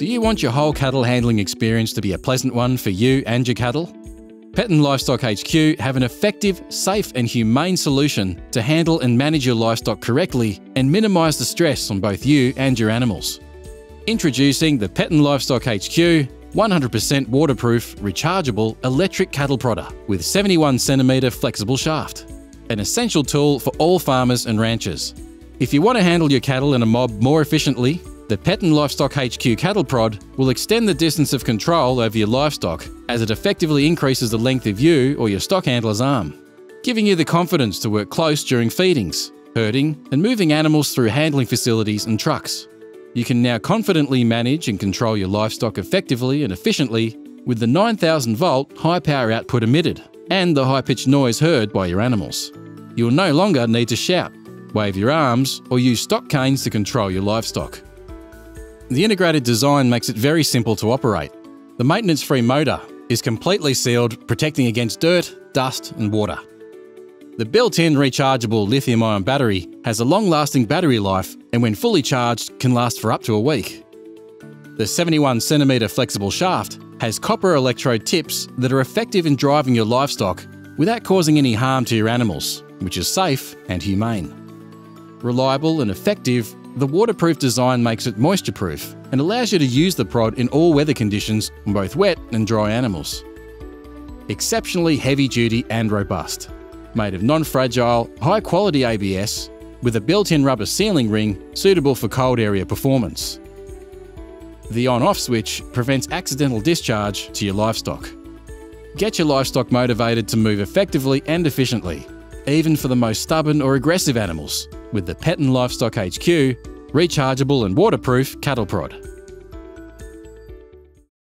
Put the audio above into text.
Do you want your whole cattle handling experience to be a pleasant one for you and your cattle? Pet and Livestock HQ have an effective, safe, and humane solution to handle and manage your livestock correctly and minimise the stress on both you and your animals. Introducing the Pet and Livestock HQ 100% waterproof, rechargeable electric cattle prodder with 71cm flexible shaft. An essential tool for all farmers and ranchers. If you want to handle your cattle in a mob more efficiently, the Pet and Livestock HQ cattle prod will extend the distance of control over your livestock as it effectively increases the length of you or your stock handler's arm, giving you the confidence to work close during feedings, herding, and moving animals through handling facilities and trucks. You can now confidently manage and control your livestock effectively and efficiently with the 9000 volt high power output emitted and the high pitched noise heard by your animals. You will no longer need to shout, wave your arms, or use stock canes to control your livestock. The integrated design makes it very simple to operate. The maintenance free motor is completely sealed, protecting against dirt, dust, and water. The built in rechargeable lithium ion battery has a long lasting battery life and, when fully charged, can last for up to a week. The 71cm flexible shaft has copper electrode tips that are effective in driving your livestock without causing any harm to your animals, which is safe and humane. Reliable and effective the waterproof design makes it moisture proof and allows you to use the prod in all weather conditions on both wet and dry animals. Exceptionally heavy duty and robust. Made of non fragile, high quality ABS with a built in rubber sealing ring suitable for cold area performance. The on off switch prevents accidental discharge to your livestock. Get your livestock motivated to move effectively and efficiently, even for the most stubborn or aggressive animals with the Pet and Livestock HQ rechargeable and waterproof cattle prod.